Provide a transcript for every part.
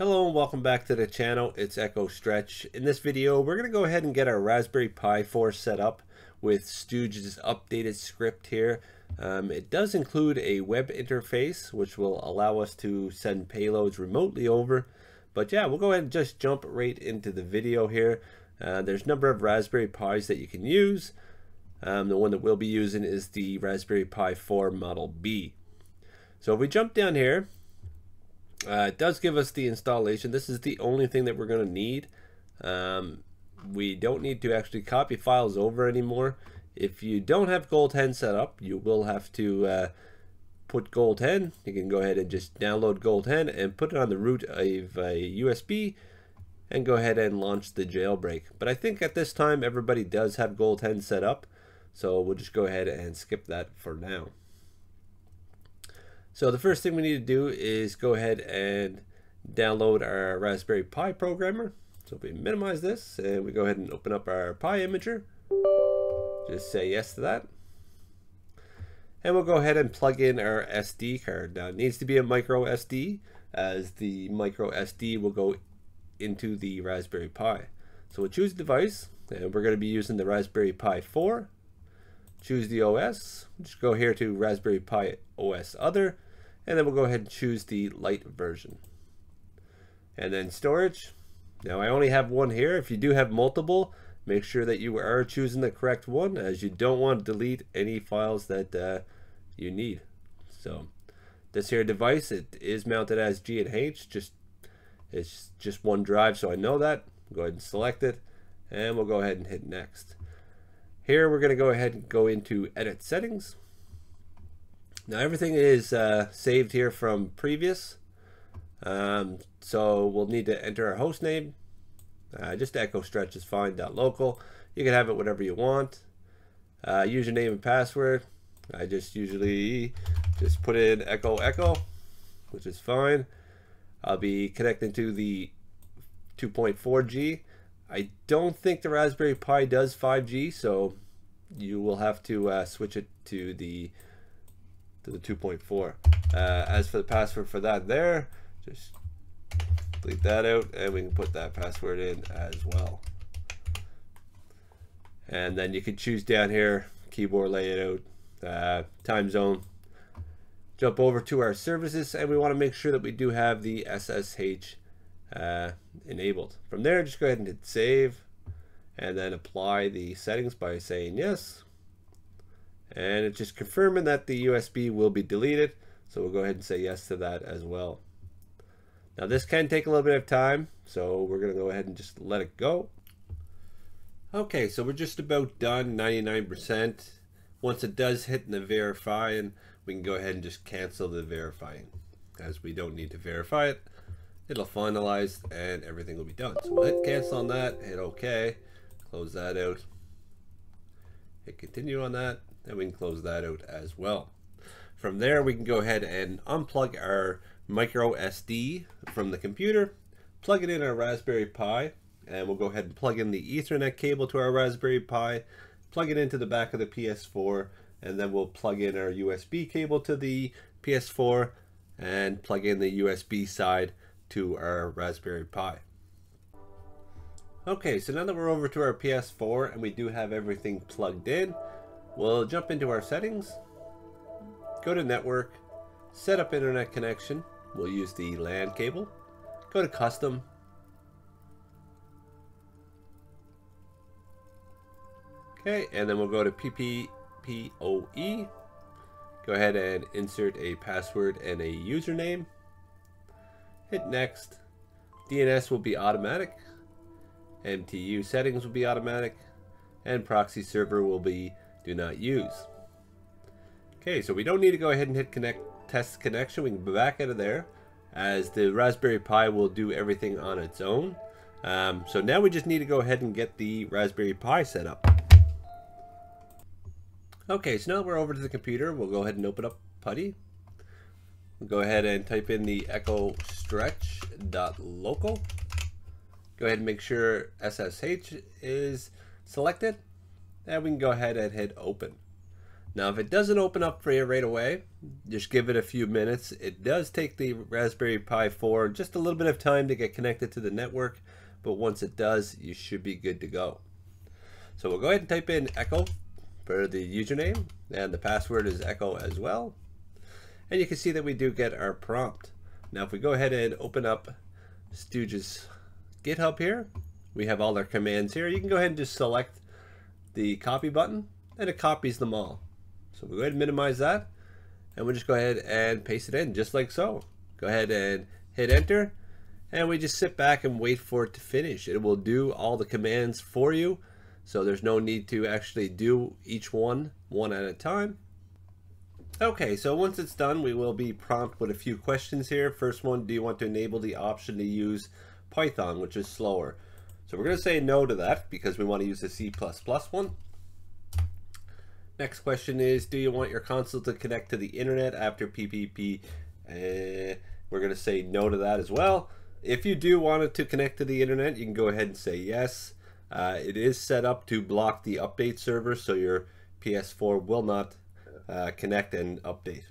Hello and welcome back to the channel. It's Echo Stretch. In this video, we're going to go ahead and get our Raspberry Pi 4 set up with Stooge's updated script here. Um, it does include a web interface, which will allow us to send payloads remotely over. But yeah, we'll go ahead and just jump right into the video here. Uh, there's a number of Raspberry Pis that you can use. Um, the one that we'll be using is the Raspberry Pi 4 Model B. So if we jump down here, uh, it does give us the installation. This is the only thing that we're going to need. Um, we don't need to actually copy files over anymore. If you don't have Gold 10 set up, you will have to uh, put Gold 10. You can go ahead and just download Gold 10 and put it on the root of a USB and go ahead and launch the jailbreak. But I think at this time everybody does have Gold 10 set up. So we'll just go ahead and skip that for now. So the first thing we need to do is go ahead and download our Raspberry Pi programmer. So if we minimize this and we go ahead and open up our Pi imager, just say yes to that. And we'll go ahead and plug in our SD card. Now it needs to be a micro SD as the micro SD will go into the Raspberry Pi. So we'll choose device and we're going to be using the Raspberry Pi 4 choose the OS, just go here to Raspberry Pi OS Other, and then we'll go ahead and choose the light version. And then storage. Now I only have one here. If you do have multiple, make sure that you are choosing the correct one as you don't want to delete any files that uh, you need. So this here device, it is mounted as G and H, just it's just one drive, so I know that. Go ahead and select it, and we'll go ahead and hit next. Here we're going to go ahead and go into edit settings. Now everything is uh, saved here from previous. Um, so we'll need to enter our host name. Uh, just echo stretch is fine. .local. You can have it whatever you want. Uh, username and password. I just usually just put in echo echo, which is fine. I'll be connecting to the 2.4G. I don't think the Raspberry Pi does 5G, so you will have to uh, switch it to the to the 2.4. Uh, as for the password for that there, just delete that out and we can put that password in as well. And then you can choose down here, keyboard layout, uh, time zone. Jump over to our services and we want to make sure that we do have the SSH uh, enabled. From there, just go ahead and hit save and then apply the settings by saying yes. And it's just confirming that the USB will be deleted. So we'll go ahead and say yes to that as well. Now this can take a little bit of time, so we're gonna go ahead and just let it go. Okay, so we're just about done, 99%. Once it does hit the verifying, we can go ahead and just cancel the verifying as we don't need to verify it it'll finalize and everything will be done. So we'll hit cancel on that, hit OK, close that out, hit continue on that, and we can close that out as well. From there, we can go ahead and unplug our micro SD from the computer, plug it in our Raspberry Pi, and we'll go ahead and plug in the Ethernet cable to our Raspberry Pi, plug it into the back of the PS4, and then we'll plug in our USB cable to the PS4 and plug in the USB side to our Raspberry Pi. Okay, so now that we're over to our PS4 and we do have everything plugged in, we'll jump into our settings, go to network, set up internet connection, we'll use the LAN cable, go to custom, okay, and then we'll go to PPPoE, go ahead and insert a password and a username, Hit next. DNS will be automatic. MTU settings will be automatic. And proxy server will be do not use. Okay, so we don't need to go ahead and hit connect test connection. We can back out of there as the Raspberry Pi will do everything on its own. Um, so now we just need to go ahead and get the Raspberry Pi set up. Okay, so now we're over to the computer. We'll go ahead and open up PuTTY go ahead and type in the echo stretch.local. Go ahead and make sure SSH is selected. And we can go ahead and hit open. Now, if it doesn't open up for you right away, just give it a few minutes. It does take the Raspberry Pi 4 just a little bit of time to get connected to the network, but once it does, you should be good to go. So we'll go ahead and type in Echo for the username, and the password is Echo as well. And you can see that we do get our prompt. Now, if we go ahead and open up Stooge's GitHub here, we have all our commands here. You can go ahead and just select the copy button, and it copies them all. So we'll go ahead and minimize that. And we'll just go ahead and paste it in just like so. Go ahead and hit enter. And we just sit back and wait for it to finish. It will do all the commands for you. So there's no need to actually do each one one at a time. Okay, so once it's done, we will be prompt with a few questions here. First one, do you want to enable the option to use Python, which is slower? So we're going to say no to that because we want to use the C++ one. Next question is, do you want your console to connect to the internet after PPP? Uh, we're going to say no to that as well. If you do want it to connect to the internet, you can go ahead and say yes. Uh, it is set up to block the update server, so your PS4 will not uh, connect and update.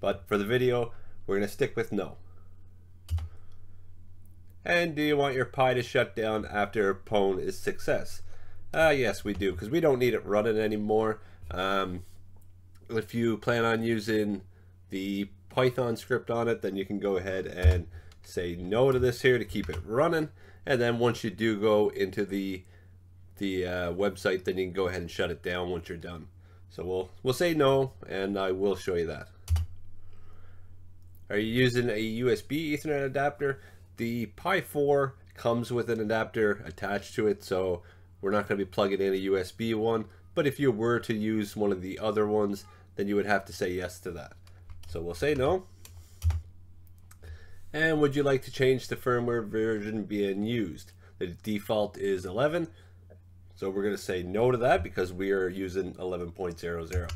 But for the video, we're going to stick with no. And do you want your Pi to shut down after Pwn is success? Uh, yes, we do, because we don't need it running anymore. Um, if you plan on using the Python script on it, then you can go ahead and say no to this here to keep it running. And then once you do go into the the uh, website, then you can go ahead and shut it down once you're done. So we'll we'll say no, and I will show you that. Are you using a USB Ethernet adapter? The Pi 4 comes with an adapter attached to it, so we're not going to be plugging in a USB one. But if you were to use one of the other ones, then you would have to say yes to that. So we'll say no. And would you like to change the firmware version being used? The default is 11. So we're going to say no to that because we are using 11.00.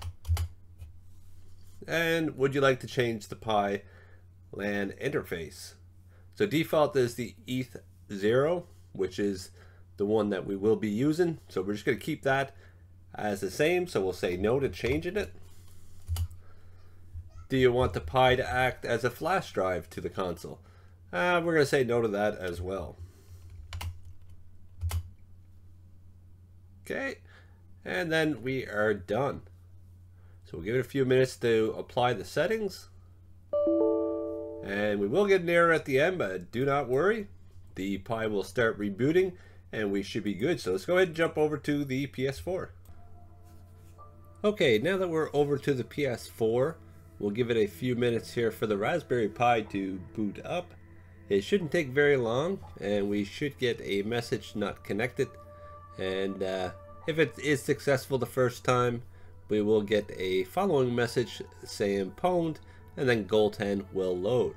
And would you like to change the Pi LAN interface? So default is the ETH0, which is the one that we will be using. So we're just going to keep that as the same, so we'll say no to changing it. Do you want the Pi to act as a flash drive to the console? Uh, we're going to say no to that as well. Okay, and then we are done. So we'll give it a few minutes to apply the settings. And we will get an error at the end, but do not worry. The Pi will start rebooting and we should be good. So let's go ahead and jump over to the PS4. Okay, now that we're over to the PS4, we'll give it a few minutes here for the Raspberry Pi to boot up. It shouldn't take very long, and we should get a message not connected. And uh, if it is successful the first time, we will get a following message saying pwned, and then Goal10 will load.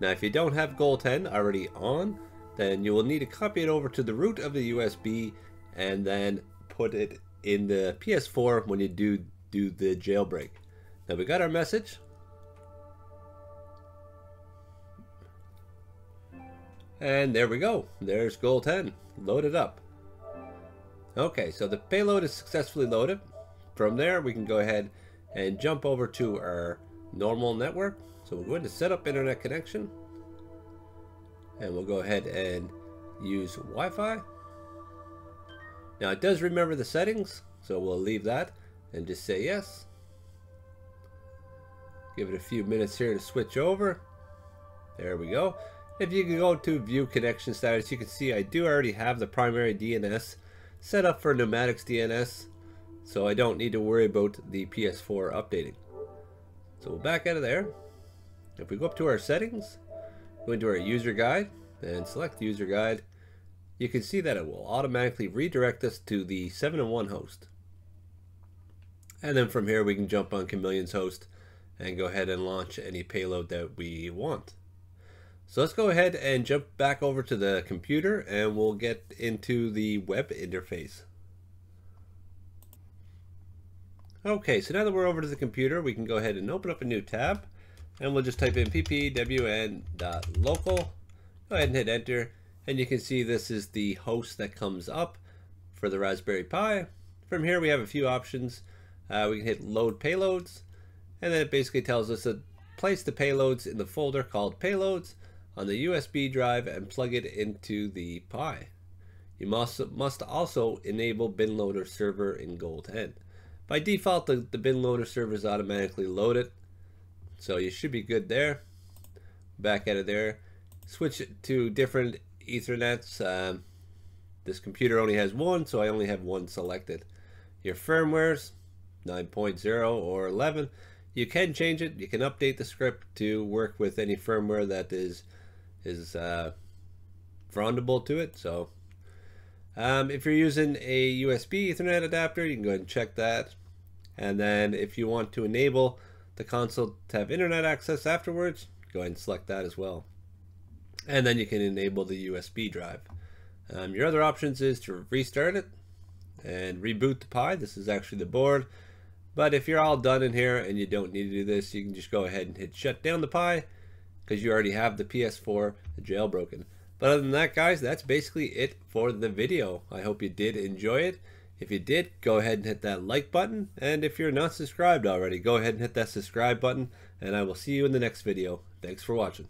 Now, if you don't have Goal10 already on, then you will need to copy it over to the root of the USB and then put it in the PS4 when you do do the jailbreak. Now we got our message. And there we go. There's Goal10 loaded up. Okay, so the payload is successfully loaded. From there, we can go ahead and jump over to our normal network. So we're going to set up internet connection. And we'll go ahead and use Wi-Fi. Now it does remember the settings, so we'll leave that and just say yes. Give it a few minutes here to switch over. There we go. If you can go to view connection status, you can see I do already have the primary DNS set up for Pneumatics DNS, so I don't need to worry about the PS4 updating. So we'll back out of there. If we go up to our settings, go into our user guide and select user guide, you can see that it will automatically redirect us to the 7-in-1 host. And then from here we can jump on Chameleon's host and go ahead and launch any payload that we want. So let's go ahead and jump back over to the computer and we'll get into the web interface. Okay, so now that we're over to the computer, we can go ahead and open up a new tab and we'll just type in ppwn.local. Go ahead and hit enter and you can see this is the host that comes up for the Raspberry Pi. From here we have a few options. uh, we can hit load payloads and then it basically tells us to place the payloads in the folder called payloads on the USB drive and plug it into the Pi. You must, must also enable bin loader server in Gold 10. By default, the, the bin loader server is automatically loaded, so you should be good there. Back out of there, switch it to different Ethernets. Um, this computer only has one, so I only have one selected. Your firmwares, 9.0 or 11, you can change it. You can update the script to work with any firmware that is is uh, frondable to it. So um, if you're using a USB Ethernet adapter, you can go ahead and check that. And then if you want to enable the console to have internet access afterwards, go ahead and select that as well. And then you can enable the USB drive. Um, your other options is to restart it and reboot the Pi. This is actually the board. But if you're all done in here and you don't need to do this, you can just go ahead and hit shut down the Pi because you already have the PS4 jailbroken. But other than that, guys, that's basically it for the video. I hope you did enjoy it. If you did, go ahead and hit that like button. And if you're not subscribed already, go ahead and hit that subscribe button. And I will see you in the next video. Thanks for watching.